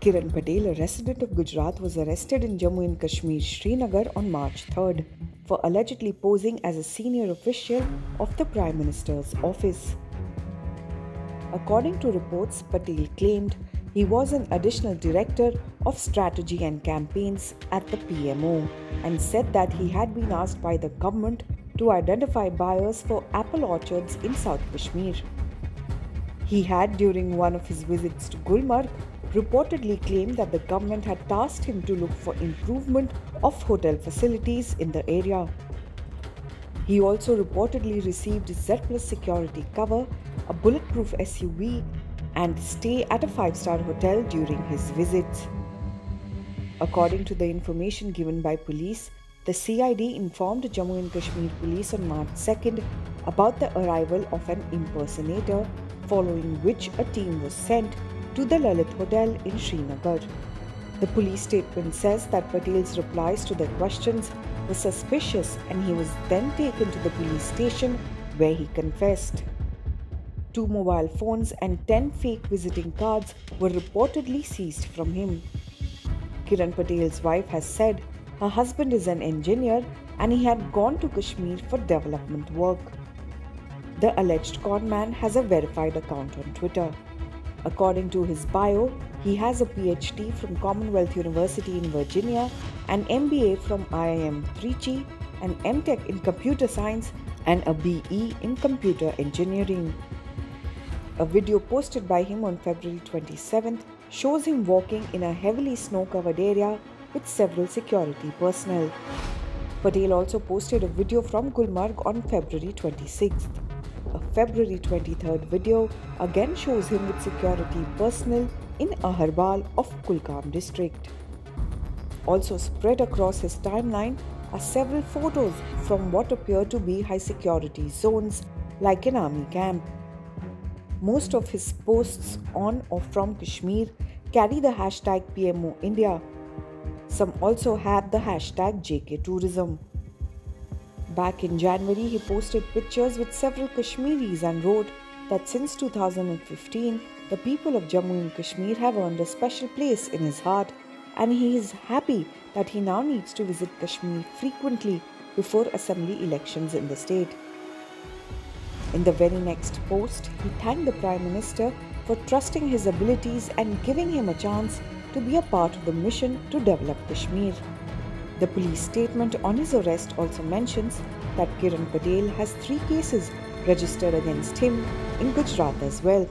Kiran Patel, a resident of Gujarat, was arrested in Jammu and Kashmir, Srinagar on March 3rd for allegedly posing as a senior official of the Prime Minister's office. According to reports, Patel claimed he was an additional director of strategy and campaigns at the PMO and said that he had been asked by the government to identify buyers for apple orchards in South Kashmir. He had, during one of his visits to Gulmarg, reportedly claimed that the government had tasked him to look for improvement of hotel facilities in the area. He also reportedly received Z plus security cover, a bulletproof SUV, and stay at a five star hotel during his visits. According to the information given by police, the CID informed Jammu and Kashmir police on March 2nd about the arrival of an impersonator, following which a team was sent to the Lalit Hotel in Srinagar. The police statement says that Patel's replies to their questions were suspicious and he was then taken to the police station where he confessed. Two mobile phones and 10 fake visiting cards were reportedly seized from him. Kiran Patel's wife has said her husband is an engineer and he had gone to Kashmir for development work. The alleged conman has a verified account on Twitter. According to his bio, he has a PhD from Commonwealth University in Virginia, an MBA from IIM Trichy, an MTech in computer science, and a BE in computer engineering. A video posted by him on February 27th shows him walking in a heavily snow covered area with several security personnel. Patel also posted a video from Gulmarg on February 26th. A February 23rd video again shows him with security personnel in Aharbal of Kulgam district. Also spread across his timeline are several photos from what appear to be high security zones like an army camp. Most of his posts on or from Kashmir carry the hashtag PMO India. Some also have the hashtag JK Tourism. Back in January, he posted pictures with several Kashmiris and wrote that since 2015, the people of Jammu and Kashmir have earned a special place in his heart, and he is happy that he now needs to visit Kashmir frequently before assembly elections in the state. In the very next post, he thanked the Prime Minister for trusting his abilities and giving him a chance to be a part of the mission to develop Kashmir. The police statement on his arrest also mentions that Kiran Patel has three cases registered against him in Gujarat as well.